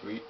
Sweet.